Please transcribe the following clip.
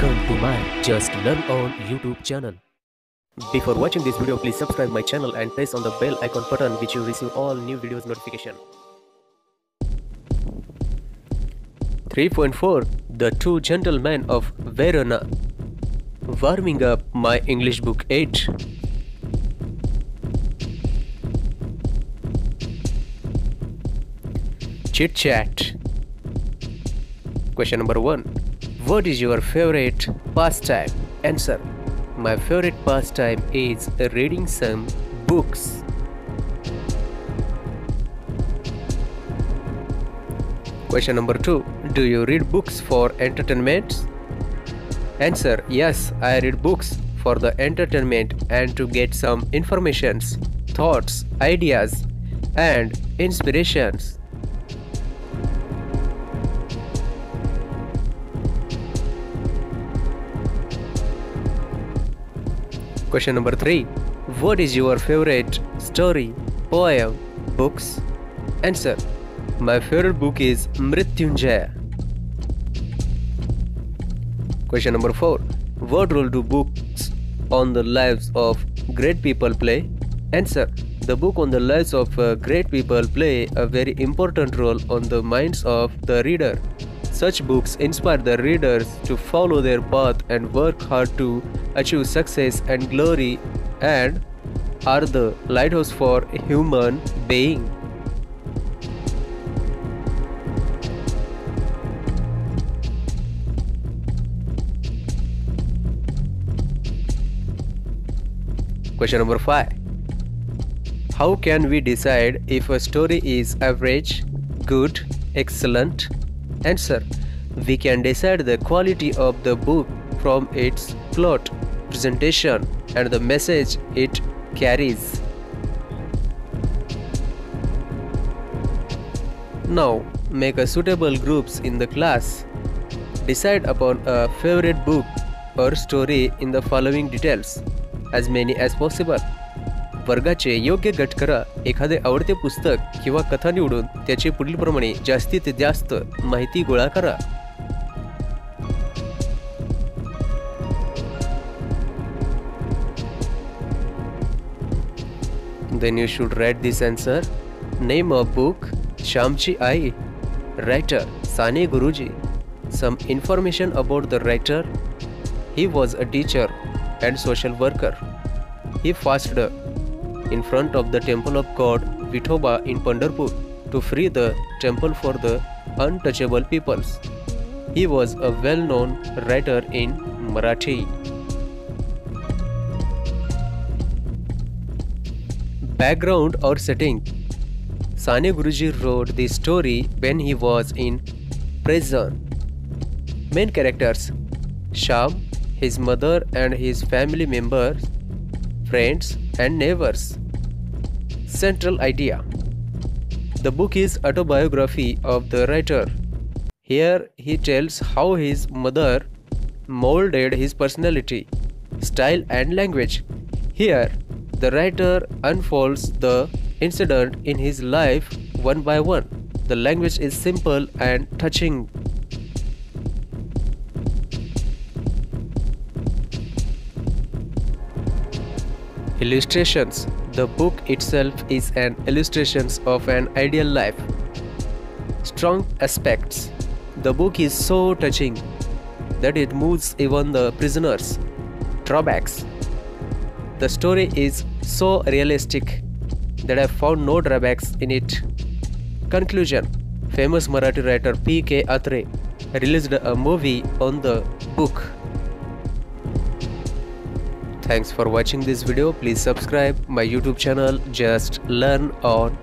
Welcome to my Just Learn on YouTube channel. Before watching this video, please subscribe my channel and press on the bell icon button which will receive all new videos notification. 3.4 The Two Gentlemen of Verona Warming up my English book 8 Chit Chat Question number 1 What is your favorite pastime? Answer My favorite pastime is reading some books. Question number 2 Do you read books for entertainment? Answer Yes, I read books for the entertainment and to get some informations, thoughts, ideas, and inspirations. Question number 3 What is your favorite story, poem, books? Answer My favorite book is Mrityunjaya. Question number 4 What role do books on the lives of great people play? Answer The book on the lives of uh, great people play a very important role on the minds of the reader. Such books inspire the readers to follow their path and work hard to achieve success and glory and are the lighthouse for human being. Question number 5 How can we decide if a story is average, good, excellent? Answer We can decide the quality of the book from its plot, presentation, and the message it carries. Now, make a suitable groups in the class. Decide upon a favorite book or story in the following details, as many as possible. वर्गाचे योग्य गट करा एखादे आवडते पुस्तक किंवा कथा निवडून त्याचे पुढीलप्रमाणे जास्तीत जास्त माहिती गोळा करा Then you should read this answer. Name of book Shamchi Ai. Writer Sane Guruji. Some information about the writer. He was a teacher and social worker. He fasted in front of the temple of God Vithoba in Pandharpur to free the temple for the untouchable peoples. He was a well-known writer in Marathi. Background or setting Sane Guruji wrote this story when he was in prison. Main characters Sham, his mother and his family members, friends and neighbors. Central idea The book is autobiography of the writer. Here he tells how his mother molded his personality, style and language. Here the writer unfolds the incident in his life one by one. The language is simple and touching. Illustrations The book itself is an illustrations of an ideal life. Strong aspects The book is so touching that it moves even the prisoners. Drawbacks The story is so realistic that I found no drawbacks in it. Conclusion Famous Marathi writer P.K. Atre released a movie on the book. Thanks for watching this video. Please subscribe my YouTube channel. Just learn on